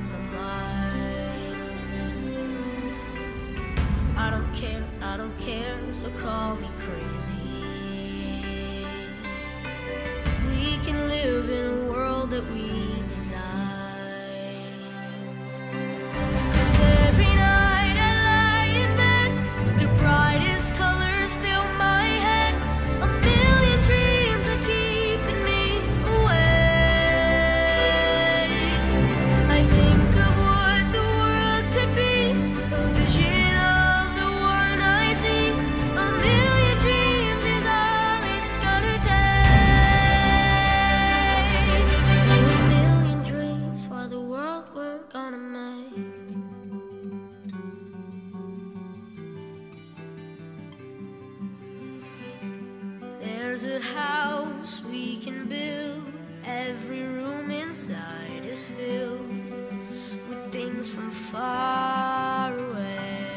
My mind. I don't care, I don't care, so call me crazy. There's a house we can build. Every room inside is filled with things from far away.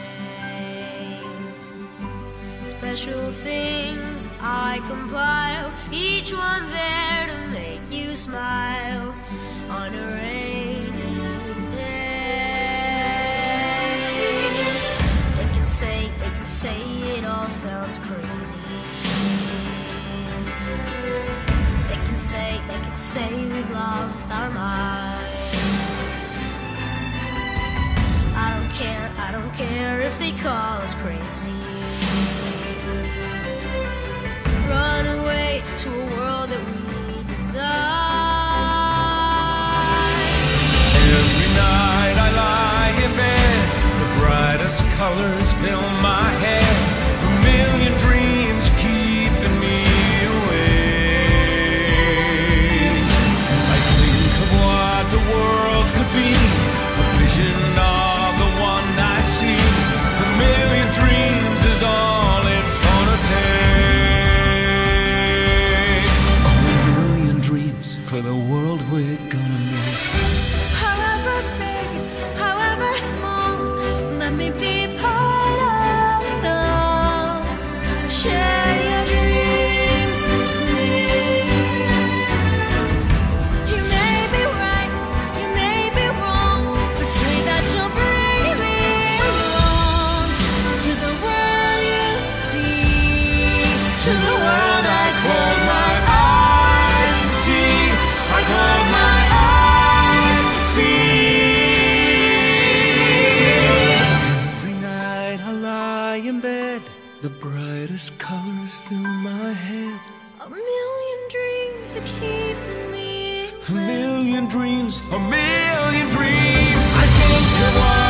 Special things I compile, each one there to make you smile on a rainy day. They can say, they can say it all sounds crazy. Say, we've lost our minds. I don't care, I don't care if they call us crazy. Run away to a world that we design. The brightest colors fill my head. A million dreams are keeping me A million dreams, a million dreams. I think of what